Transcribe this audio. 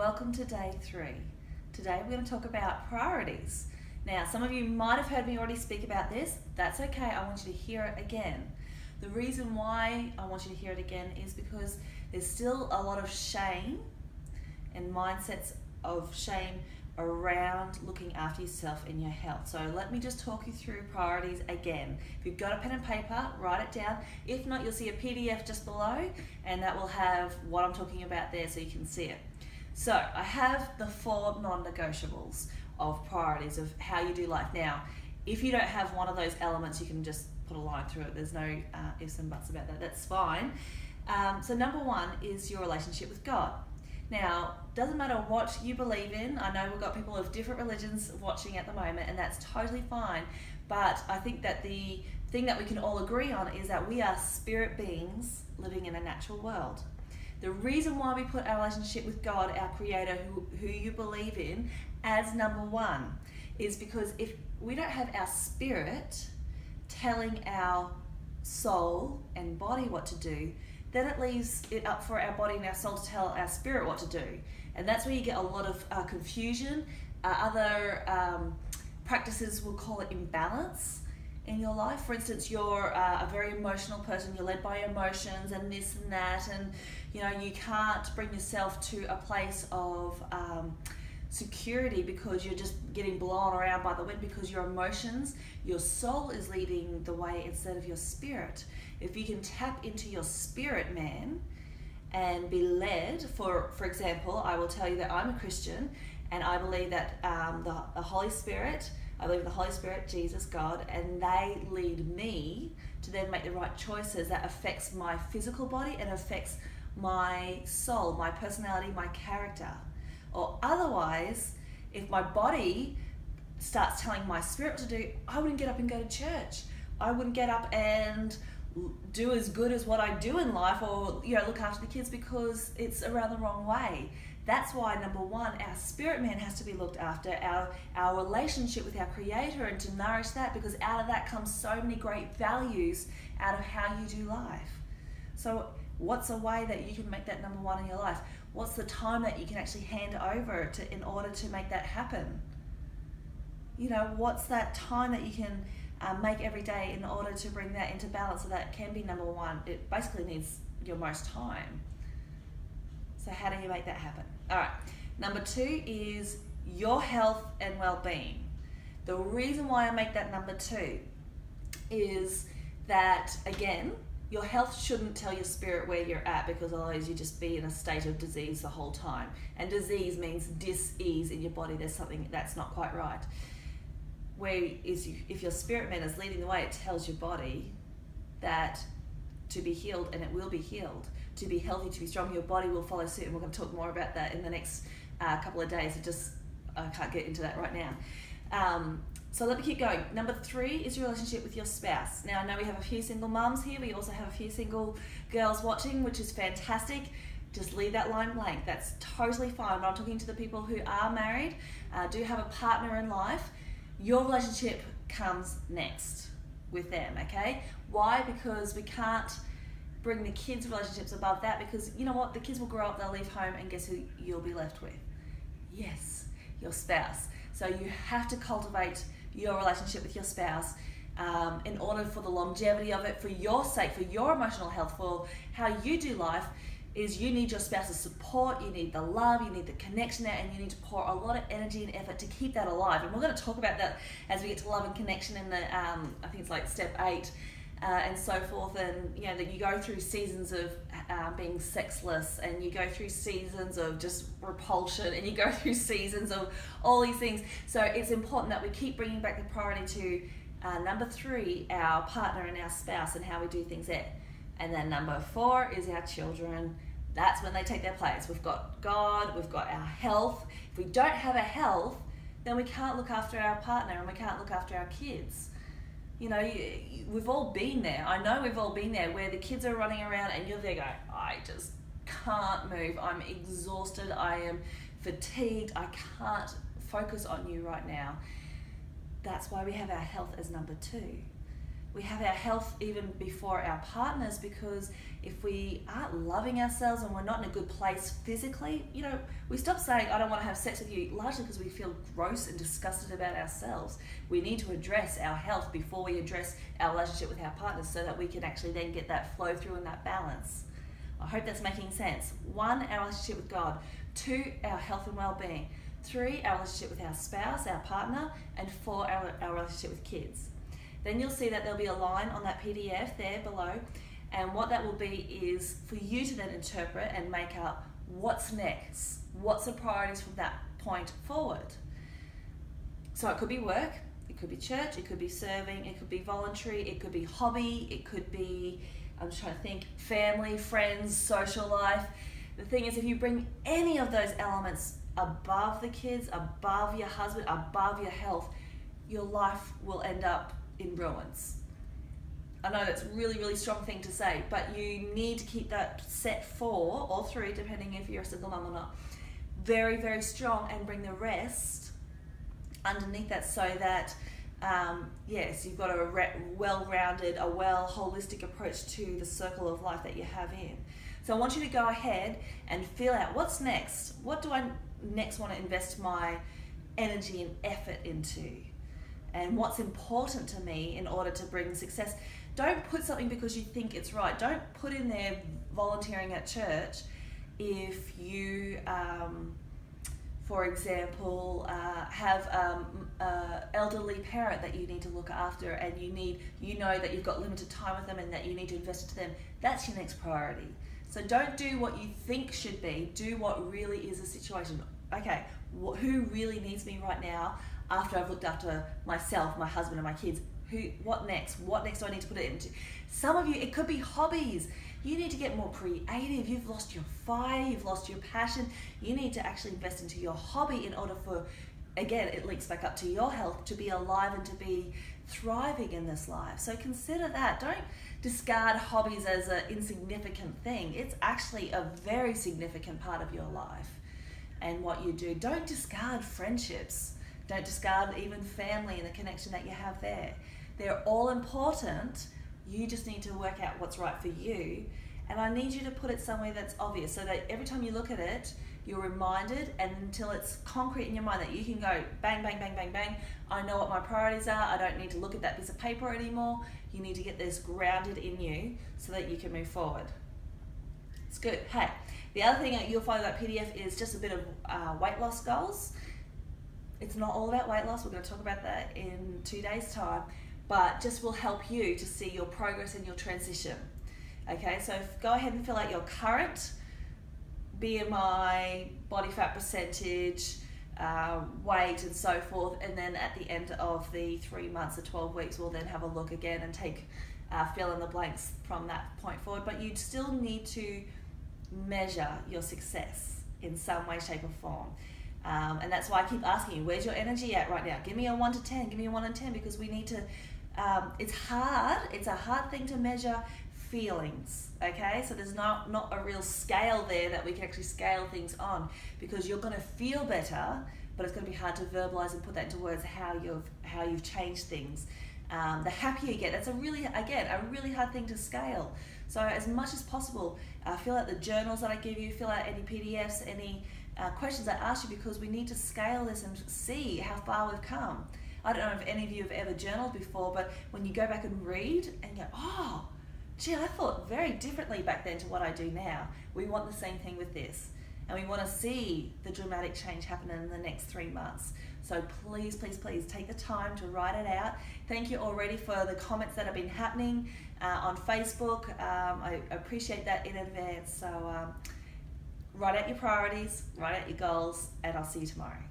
Welcome to day three. Today we're going to talk about priorities. Now, some of you might have heard me already speak about this. That's okay, I want you to hear it again. The reason why I want you to hear it again is because there's still a lot of shame and mindsets of shame around looking after yourself and your health. So let me just talk you through priorities again. If you've got a pen and paper, write it down. If not, you'll see a PDF just below and that will have what I'm talking about there so you can see it. So I have the four non-negotiables of priorities of how you do life. Now, if you don't have one of those elements, you can just put a line through it. There's no uh, ifs and buts about that. That's fine. Um, so number one is your relationship with God. Now, doesn't matter what you believe in. I know we've got people of different religions watching at the moment, and that's totally fine. But I think that the thing that we can all agree on is that we are spirit beings living in a natural world. The reason why we put our relationship with God, our Creator, who, who you believe in, as number one is because if we don't have our spirit telling our soul and body what to do, then it leaves it up for our body and our soul to tell our spirit what to do. And that's where you get a lot of uh, confusion. Uh, other um, practices will call it imbalance in your life. For instance, you're uh, a very emotional person, you're led by emotions and this and that, and you know, you can't bring yourself to a place of. Um, security because you're just getting blown around by the wind because your emotions, your soul is leading the way instead of your spirit. If you can tap into your spirit, man, and be led, for for example, I will tell you that I'm a Christian and I believe that um, the, the Holy Spirit, I believe the Holy Spirit, Jesus, God, and they lead me to then make the right choices that affects my physical body and affects my soul, my personality, my character. Or otherwise, if my body starts telling my spirit to do, I wouldn't get up and go to church. I wouldn't get up and do as good as what I do in life or you know look after the kids because it's around the wrong way. That's why number one, our spirit man has to be looked after, our our relationship with our creator and to nourish that because out of that comes so many great values out of how you do life. So what's a way that you can make that number one in your life? What's the time that you can actually hand over to in order to make that happen? You know, what's that time that you can um, make every day in order to bring that into balance so that can be number one? It basically needs your most time. So, how do you make that happen? All right, number two is your health and well being. The reason why I make that number two is that, again, your health shouldn't tell your spirit where you're at because otherwise you just be in a state of disease the whole time. And disease means dis-ease in your body. There's something that's not quite right. Where is you, if your spirit man is leading the way, it tells your body that to be healed and it will be healed. To be healthy, to be strong, your body will follow suit. And we're going to talk more about that in the next uh, couple of days. I just I can't get into that right now. Um, so let me keep going. Number three is your relationship with your spouse. Now, I know we have a few single mums here. We also have a few single girls watching, which is fantastic. Just leave that line blank. That's totally fine. But I'm talking to the people who are married, uh, do have a partner in life. Your relationship comes next with them, okay? Why? Because we can't bring the kids' relationships above that because you know what? The kids will grow up, they'll leave home, and guess who you'll be left with? Yes, your spouse. So you have to cultivate your relationship with your spouse um, in order for the longevity of it, for your sake, for your emotional health, for how you do life, is you need your spouse's support, you need the love, you need the connection there, and you need to pour a lot of energy and effort to keep that alive. And we're going to talk about that as we get to love and connection in the, um, I think it's like step eight uh, and so forth. And you know that you go through seasons of uh, being sexless, and you go through seasons of just repulsion, and you go through seasons of all these things. So it's important that we keep bringing back the priority to uh, number three, our partner and our spouse, and how we do things there. And then number four is our children. That's when they take their place. We've got God, we've got our health. If we don't have a health, then we can't look after our partner and we can't look after our kids you know, we've all been there. I know we've all been there where the kids are running around and you're there going, I just can't move. I'm exhausted. I am fatigued. I can't focus on you right now. That's why we have our health as number two. We have our health even before our partners because if we aren't loving ourselves and we're not in a good place physically, you know, we stop saying, I don't want to have sex with you, largely because we feel gross and disgusted about ourselves. We need to address our health before we address our relationship with our partners so that we can actually then get that flow through and that balance. I hope that's making sense. One, our relationship with God. Two, our health and well being. Three, our relationship with our spouse, our partner. And four, our, our relationship with kids. Then you'll see that there'll be a line on that PDF there below and what that will be is for you to then interpret and make up what's next, what's the priorities from that point forward. So it could be work, it could be church, it could be serving, it could be voluntary, it could be hobby, it could be, I'm trying to think, family, friends, social life. The thing is, if you bring any of those elements above the kids, above your husband, above your health, your life will end up in ruins I know that's a really, really strong thing to say, but you need to keep that set four or three, depending if you're a single mum or not, very, very strong and bring the rest underneath that so that, um, yes, you've got a well rounded, a well holistic approach to the circle of life that you have in. So I want you to go ahead and feel out what's next. What do I next want to invest my energy and effort into? And what's important to me in order to bring success? don't put something because you think it's right. Don't put in there volunteering at church if you, um, for example, uh, have um, uh, elderly parent that you need to look after, and you need you know that you've got limited time with them, and that you need to invest into them. That's your next priority. So don't do what you think should be. Do what really is the situation. Okay, wh- who really needs me right now? After I've looked after myself, my husband, and my kids, who what next? What next do i need to put it into? Some of you it could be hobbies. You need to get more creative. You've lost your fire. You've lost your passion. You need to actually invest into your hobby in order for again it links back up to your health to be alive and to be thriving in this life. So consider that. Don't discard hobbies as an insignificant thing. It's actually a very significant part of your life and what you do. Don't discard friendships don't discard even family and the connection that you have there they're all important. You just need to work out what's right for you. And I need you to put it somewhere that's obvious so that every time you look at it, you're reminded and until it's concrete in your mind that you can go bang, bang, bang, bang, bang. I know what my priorities are. I don't need to look at that piece of paper anymore. You need to get this grounded in you so that you can move forward. It's good. Hey, the other thing that you'll find in that PDF is just a bit of uh, weight loss goals. It's not all about weight loss. We're going to talk about that in two days' time but just will help you to see your progress and your transition. Okay, so go ahead and fill out your current BMI, body fat percentage, uh, weight, and so forth, and then at the end of the three months or 12 weeks, we'll then have a look again and take uh, fill in the blanks from that point forward. But you still need to measure your success in some way, shape, or form. Um, and that's why I keep asking you, where's your energy at right now? Give me a 1 to 10, give me a 1 to 10, because we need to um, it's hard. It's a hard thing to measure feelings. Okay, so there's not not a real scale there that we can actually scale things on because you're going to feel better, but it's going to be hard to verbalize and put that into words how you've how you've changed things. Um, the happier you get, that's a really again a really hard thing to scale. So as much as possible, uh, fill out the journals that I give you, fill out any PDFs, any uh, questions I ask you because we need to scale this and see how far we've come. I don't know if any of you have ever journaled before, but when you go back and read and go, oh, gee, I thought very differently back then to what I do now. We want the same thing with this. And we want to see the dramatic change happen in the next three months. So please, please, please take the time to write it out. Thank you already for the comments that have been happening uh, on Facebook. Um, I appreciate that in advance. So um, write out your priorities, write out your goals, and I'll see you tomorrow.